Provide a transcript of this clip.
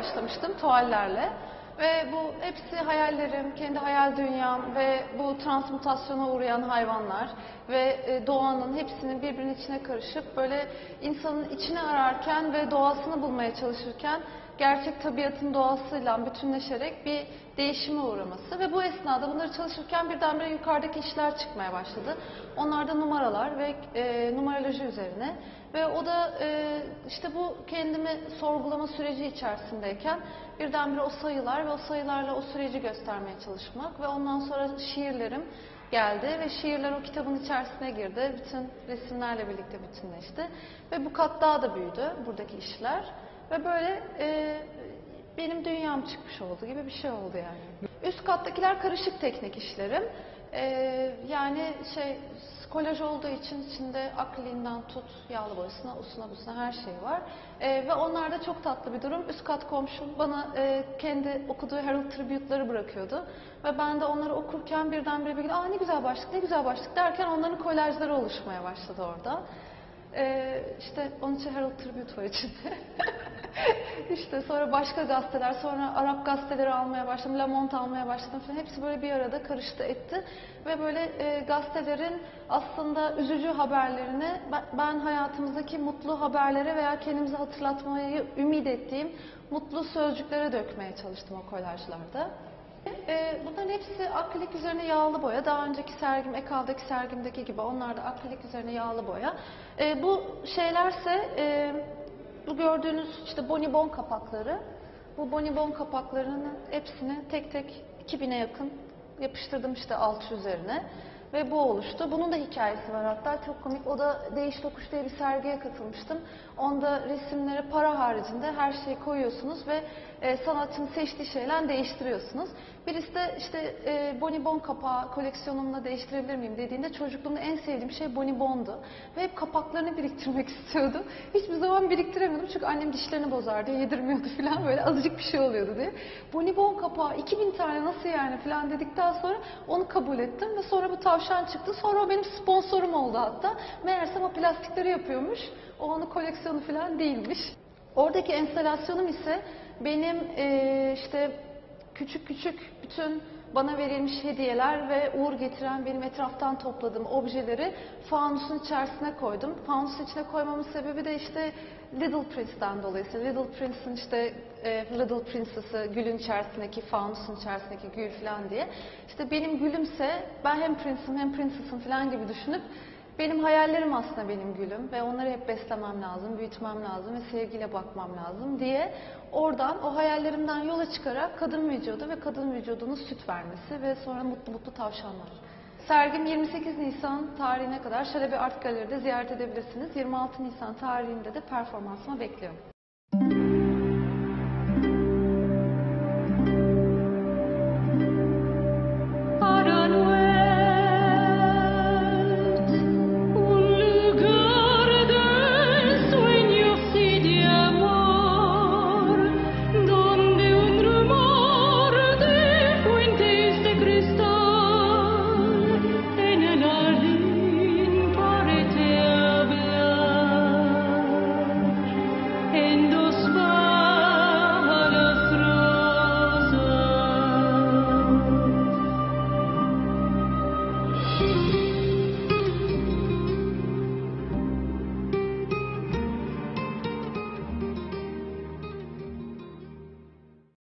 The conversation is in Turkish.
başlamıştım tuallerle. Ve bu hepsi hayallerim, kendi hayal dünyam ve bu transmutasyona uğrayan hayvanlar ve e, doğanın hepsinin birbirinin içine karışıp böyle insanın içine ararken ve doğasını bulmaya çalışırken gerçek tabiatın doğasıyla bütünleşerek bir değişime uğraması ve bu esnada bunları çalışırken birdenbire yukarıdaki işler çıkmaya başladı. Onlar da numaralar ve e, numeroloji üzerine ve o da e, işte bu kendimi sorgulama süreci içerisindeyken birdenbire o sayılar ve o sayılarla o süreci göstermeye çalışmak ve ondan sonra şiirlerim geldi ve şiirler o kitabın içerisine girdi. Bütün resimlerle birlikte bütünleşti ve bu kat daha da büyüdü buradaki işler ve böyle e, benim dünyam çıkmış oldu gibi bir şey oldu yani. Üst kattakiler karışık teknik işlerim. E, yani şey kolaj olduğu için içinde akriliğinden tut yağlı boyasına, usuna busuna her şey var. E, ve onlar da çok tatlı bir durum. Üst kat komşum bana e, kendi okuduğu Herald Tribute'ları bırakıyordu. Ve ben de onları okurken birdenbire bir gün aa ne güzel başlık, ne güzel başlık derken onların kolajları oluşmaya başladı orada. Ee, işte onun için Herald Tribute var içinde. işte sonra başka gazeteler, sonra Arap gazeteleri almaya başladım, Le Monde almaya başladım falan. Hepsi böyle bir arada karıştı etti. Ve böyle e, gazetelerin aslında üzücü haberlerini ben, ben hayatımızdaki mutlu haberlere veya kendimizi hatırlatmayı ümit ettiğim mutlu sözcüklere dökmeye çalıştım o kolajlarda. E, bunların hepsi akrilik üzerine yağlı boya. Daha önceki sergim, Ekal'daki sergimdeki gibi onlar da akrilik üzerine yağlı boya. E, bu şeylerse e, bu gördüğünüz işte bonibon kapakları. Bu bonibon kapaklarının hepsini tek tek 2000'e yakın yapıştırdım işte alçı üzerine. Ve bu oluştu. Bunun da hikayesi var hatta çok komik. O da Değiş Tokuş diye bir sergiye katılmıştım. Onda resimlere para haricinde her şeyi koyuyorsunuz ve e, sanatçının seçtiği şeyler değiştiriyorsunuz. Birisi de işte e, bonibon kapağı koleksiyonumla değiştirebilir miyim dediğinde çocukluğumda en sevdiğim şey bonibondu. Ve hep kapaklarını biriktirmek istiyordum. Hiçbir zaman biriktiremiyordum çünkü annem dişlerini bozar diye yedirmiyordu falan böyle azıcık bir şey oluyordu diye. Bonibon kapağı 2000 tane nasıl yani falan dedikten sonra onu kabul ettim ve sonra bu tavşan çıktı. Sonra o benim sponsorum oldu hatta. Meğersem o plastikleri yapıyormuş. O onun koleksiyonu falan değilmiş. Oradaki enstalasyonum ise benim eee, işte küçük küçük bütün bana verilmiş hediyeler ve uğur getiren benim etraftan topladığım objeleri fanusun içerisine koydum. Fanusun içine koymamın sebebi de işte Little Prince'den dolayısıyla. Little Prince'in işte e, Little Princess'ı gülün içerisindeki, fanusun içerisindeki gül falan diye. İşte benim gülümse ben hem Prince'im hem Princess'ım falan gibi düşünüp benim hayallerim aslında benim gülüm ve onları hep beslemem lazım, büyütmem lazım ve sevgiyle bakmam lazım diye oradan o hayallerimden yola çıkarak kadın vücudu ve kadın vücudunun süt vermesi ve sonra mutlu mutlu tavşanlar. Sergim 28 Nisan tarihine kadar Şalebi Art Galeri'de ziyaret edebilirsiniz. 26 Nisan tarihinde de performansıma bekliyorum.